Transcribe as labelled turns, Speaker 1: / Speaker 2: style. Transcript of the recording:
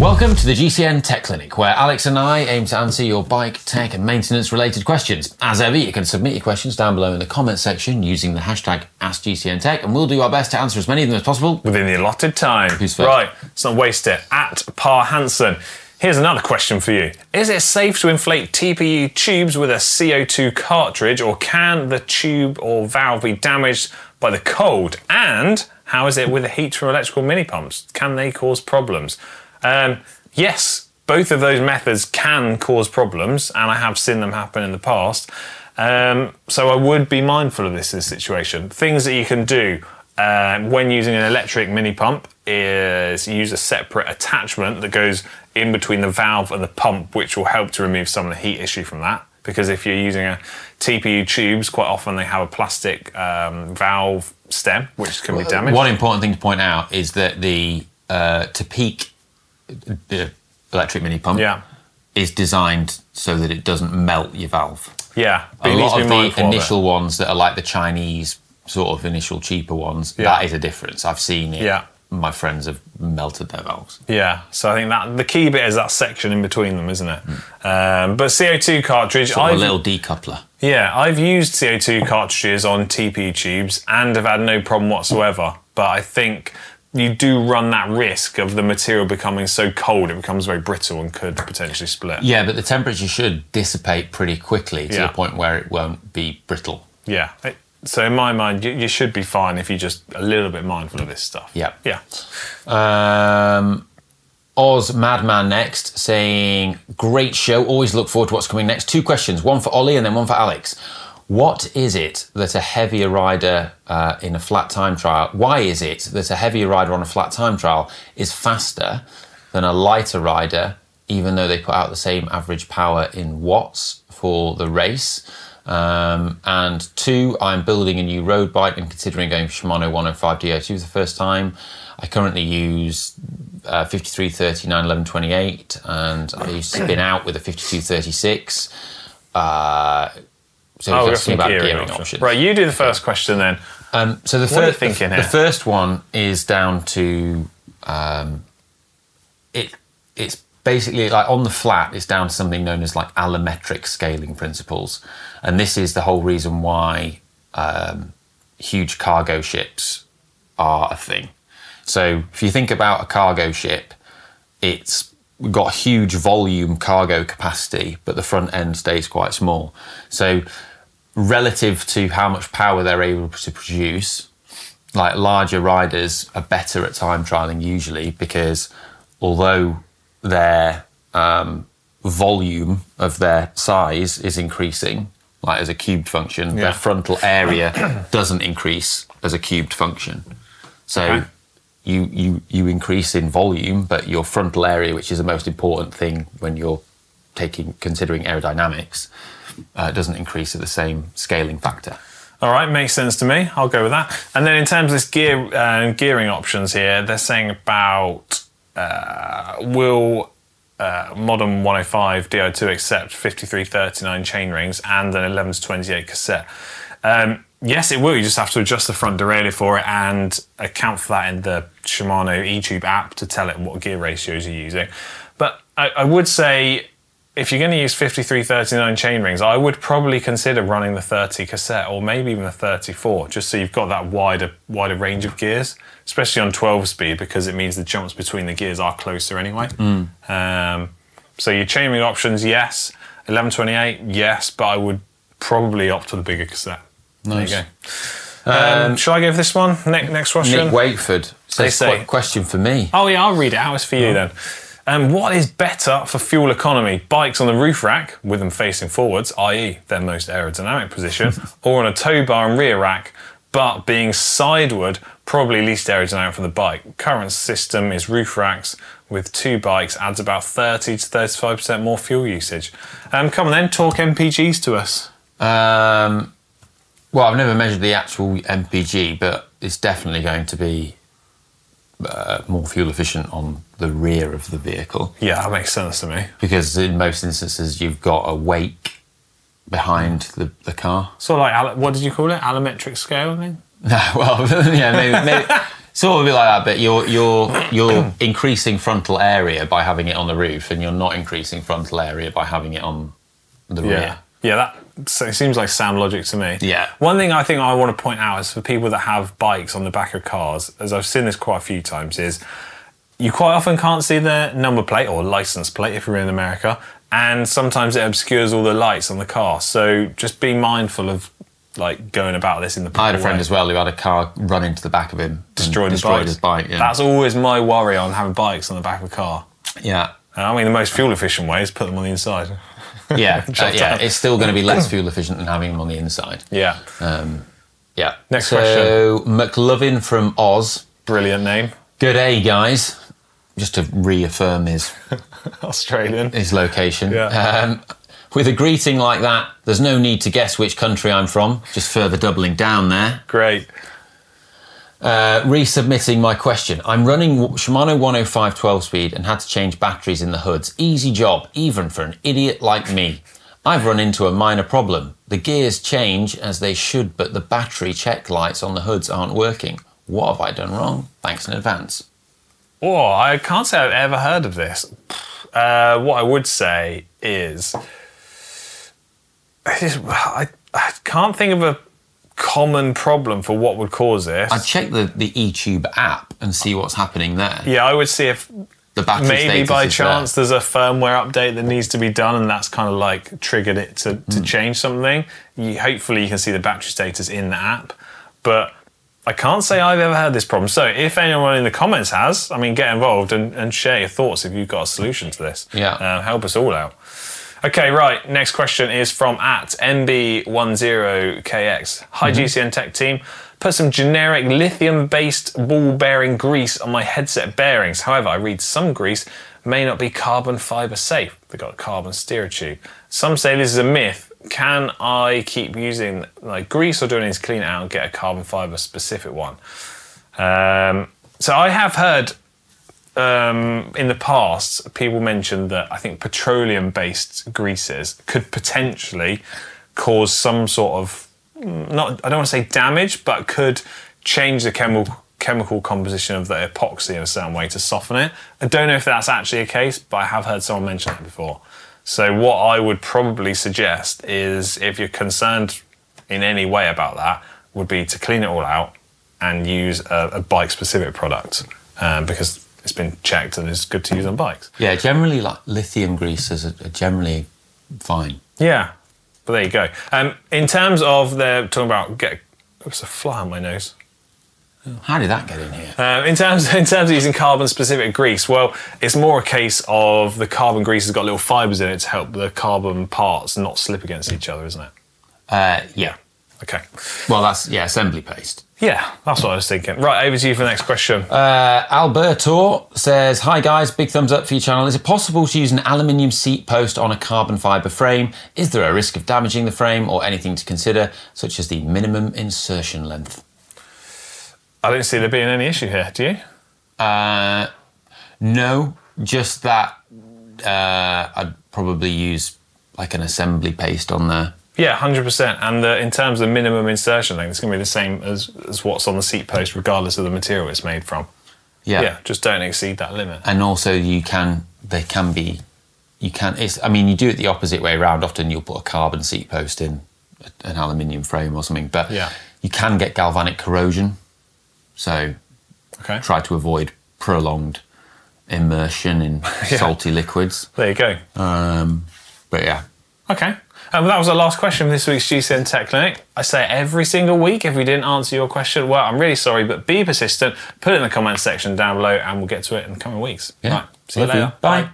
Speaker 1: Welcome to the GCN Tech Clinic, where Alex and I aim to answer your bike, tech, and maintenance related questions. As ever, you can submit your questions down below in the comments section using the hashtag AskGCNTech, and we'll do our best to answer as many of them as possible.
Speaker 2: within the allotted time.
Speaker 1: Who's first?
Speaker 2: Right, let's not waste it. At Par Hansen. Here's another question for you. Is it safe to inflate TPU tubes with a CO2 cartridge, or can the tube or valve be damaged by the cold? And how is it with the heat from electrical mini pumps? Can they cause problems? Um, yes, both of those methods can cause problems, and I have seen them happen in the past. Um, so I would be mindful of this in this situation. Things that you can do um, when using an electric mini pump is use a separate attachment that goes in between the valve and the pump, which will help to remove some of the heat issue from that. Because if you're using a TPU tubes, quite often they have a plastic um, valve stem, which can be damaged.
Speaker 1: One important thing to point out is that the uh, Topeak the electric mini pump
Speaker 2: Yeah,
Speaker 1: is designed so that it doesn't melt your valve.
Speaker 2: yeah.
Speaker 1: A lot of the
Speaker 2: of it.
Speaker 1: initial ones that are like the Chinese sort of initial cheaper ones,
Speaker 2: Yeah.
Speaker 1: that is a difference. I've seen it.
Speaker 2: Yeah.
Speaker 1: My friends have melted their valves.
Speaker 2: Yeah, so I think that the key bit is that section in between them, isn't it? Um, but CO2 cartridge,
Speaker 1: Sort of a little decoupler.
Speaker 2: yeah, I've used CO2 cartridges on TP tubes and have had no problem whatsoever. But I think you do run that risk of the material becoming so cold it becomes very brittle and could potentially split.
Speaker 1: Yeah, but the temperature should dissipate pretty quickly to
Speaker 2: Yeah.
Speaker 1: the point where it won't be brittle.
Speaker 2: Yeah. It- So in my mind, you, you should be fine if you're just a little bit mindful of this stuff.
Speaker 1: Yeah.
Speaker 2: Yeah.
Speaker 1: Um, Oz Madman next saying, Great show. Always look forward to what's coming next. Two questions one for Ollie and then one for Alex. What is it that a heavier rider uh, in a flat time trial, why is it that a heavier rider on a flat time trial is faster than a lighter rider, even though they put out the same average power in watts for the race? Um, and two, I'm building a new road bike and considering going Shimano 105 Di2 for the first time. I currently use uh, 53, 39, 11, 28, and I used to spin out with a 52, 36. Uh, so
Speaker 2: Oh, got
Speaker 1: asking
Speaker 2: some
Speaker 1: about
Speaker 2: gearing,
Speaker 1: gearing,
Speaker 2: options.
Speaker 1: options.
Speaker 2: Right, you do the first question then.
Speaker 1: Um, so the
Speaker 2: What are you
Speaker 1: first,
Speaker 2: thinking
Speaker 1: the,
Speaker 2: here?
Speaker 1: the first one is down to um, it. It's basically like on the flat. It's down to something known as like allometric scaling principles, and this is the whole reason why um, huge cargo ships are a thing. So if you think about a cargo ship, it's got huge volume cargo capacity, but the front end stays quite small. So relative to how much power they're able to produce, like larger riders are better at time trialing usually because although their um, volume of their size is increasing, like as a cubed function,
Speaker 2: Yeah.
Speaker 1: their frontal area doesn't increase as a cubed function. So
Speaker 2: Okay.
Speaker 1: you, you you increase in volume, but your frontal area, which is the most important thing when you're taking considering aerodynamics, uh, doesn't increase at the same scaling factor.
Speaker 2: All right, makes sense to me. I'll go with that. And then in terms of this gear uh, gearing options here, they're saying about uh, will uh, modern 105 Di2 accept 5339 chain rings and an 11 to 28 cassette? Um, yes, it will. You just have to adjust the front derailleur for it and account for that in the Shimano eTube app to tell it what gear ratios you're using. But I, I would say if you're going to use 5339 chain rings, I would probably consider running the 30 cassette or maybe even the 34, just so you've got that wider wider range of gears, especially on 12 speed because it means the jumps between the gears are closer anyway. Um, so your chain ring options, yes. 1128, yes, but I would probably opt for the bigger cassette.
Speaker 1: Nice.
Speaker 2: There you go. Um, shall I go for this one? Ne- next question.
Speaker 1: Nick Wakeford says,
Speaker 2: say-
Speaker 1: "Qu- question for me.
Speaker 2: Oh yeah, I'll read it out. It's for you then. Um, what is better for fuel economy? Bikes on the roof rack with them facing forwards, i.e., their most aerodynamic position, or on a tow bar and rear rack, but being sideward, probably least aerodynamic for the bike. Current system is roof racks with two bikes adds about 30 to 35% more fuel usage. Um, come on then, talk MPGs to us.
Speaker 1: Um, well, I've never measured the actual MPG, but it's definitely going to be uh, more fuel efficient on the rear of the vehicle
Speaker 2: Yeah, that makes sense to me.
Speaker 1: because in most instances you've got a wake behind the, the car.
Speaker 2: So like, what did you call it? Allometric scaling?
Speaker 1: No, well, yeah, maybe, maybe Sort of bit like that, but you're you're you're increasing frontal area by having it on the roof, and you're not increasing frontal area by having it on the
Speaker 2: Yeah.
Speaker 1: rear.
Speaker 2: Yeah, that so it seems like sound logic to me.
Speaker 1: Yeah.
Speaker 2: One thing I think I want to point out is for people that have bikes on the back of cars, as I've seen this quite a few times, is you quite often can't see the number plate or license plate if you're in America, and sometimes it obscures all the lights on the car. So just be mindful of like going about this in the.
Speaker 1: I had a friend
Speaker 2: way.
Speaker 1: as well who had a car run into the back of him,
Speaker 2: Destroyed,
Speaker 1: destroyed his bike. Yeah,
Speaker 2: That's always my worry on having bikes on the back of a car.
Speaker 1: yeah,
Speaker 2: I mean, the most fuel efficient way is put them on the inside.
Speaker 1: yeah, uh, yeah. It's still going to be less fuel efficient than having them on the inside.
Speaker 2: Yeah.
Speaker 1: Yeah.
Speaker 2: Next question.
Speaker 1: so, McLovin from Oz.
Speaker 2: Brilliant name.
Speaker 1: Good day, guys. Just to reaffirm his
Speaker 2: Australian.
Speaker 1: his location.
Speaker 2: Yeah.
Speaker 1: Um, with a greeting like that, there's no need to guess which country I'm from. Just further doubling down there.
Speaker 2: Great.
Speaker 1: Uh, resubmitting my question. I'm running Shimano 105 12 speed and had to change batteries in the hoods. Easy job, even for an idiot like me. I've run into a minor problem. The gears change as they should, but the battery check lights on the hoods aren't working. What have I done wrong? Thanks in advance.
Speaker 2: Oh, I can't say I've ever heard of this. Uh, what I would say is, I, just, I, I can't think of a common problem for what would cause this.
Speaker 1: I'd check the, the eTube app and see what's happening there.
Speaker 2: yeah, I would see if
Speaker 1: The battery
Speaker 2: maybe by chance
Speaker 1: there.
Speaker 2: there's a firmware update that needs to be done and that's kind of like triggered it to, to change something. You, hopefully you can see the battery status in the app. But I can't say I've ever had this problem. So if anyone in the comments has, I mean, get involved and, and share your thoughts if you've got a solution to this.
Speaker 1: Yeah.
Speaker 2: Uh, help us all out. Okay, right. Next question is from at MB10KX. Hi, GCN Tech team. Put some generic lithium based ball bearing grease on my headset bearings. However, I read some grease may not be carbon fiber safe. They've got a carbon steer tube. Some say this is a myth. Can I keep using like grease or do I need to clean it out and get a carbon fiber specific one? Um, so I have heard um, in the past, people mentioned that I think petroleum based greases could potentially cause some sort of not I don't want to say damage, but could change the chemical chemical composition of the epoxy in a certain way to soften it. I don't know if that's actually a case, but I have heard someone mention it before. So what I would probably suggest is if you're concerned in any way about that, would be to clean it all out and use a, a bike specific product um, because it's been checked and it's good to use on bikes.
Speaker 1: Yeah, generally, like lithium greases are, generally fine.
Speaker 2: Yeah, but there you go. Um, in terms of the talking about get, oops, a fly on my nose.
Speaker 1: How did that get in here?
Speaker 2: Um, in terms in terms of using carbon specific grease, well, it's more a case of the carbon grease has got little fibres in it to help the carbon parts not slip against each other, isn't it?
Speaker 1: Uh, yeah.
Speaker 2: Okay.
Speaker 1: Well, that's yeah, assembly paste.
Speaker 2: Yeah, that's what I was thinking. Right, over to you for the next question.
Speaker 1: Uh, Alberto says, "Hi guys, big thumbs up for your channel. Is it possible to use an aluminium seat post on a carbon fibre frame? Is there a risk of damaging the frame or anything to consider, such as the minimum insertion length?"
Speaker 2: I don't see there being any issue here. Do you?
Speaker 1: Uh, no, just that uh, I'd probably use like an assembly paste on there.
Speaker 2: Yeah, hundred percent. And the, in terms of the minimum insertion length, it's going to be the same as, as what's on the seat post, regardless of the material it's made from.
Speaker 1: Yeah.
Speaker 2: Yeah, just don't exceed that limit.
Speaker 1: and also you can they can be you can it's i mean you do it the opposite way around often you'll put a carbon seat post in an aluminium frame or something but
Speaker 2: Yeah.
Speaker 1: you can get galvanic corrosion so
Speaker 2: Okay.
Speaker 1: try to avoid prolonged immersion in salty liquids
Speaker 2: There you go.
Speaker 1: um, but yeah
Speaker 2: Okay. Um, that was our last question of this week's GCN Tech Clinic. I say every single week. If we didn't answer your question, well, I'm really sorry, but be persistent. Put it in the comments section down below, and we'll get to it in the coming weeks.
Speaker 1: Yeah.
Speaker 2: Right. See you
Speaker 1: Love you.
Speaker 2: later.
Speaker 1: Bye.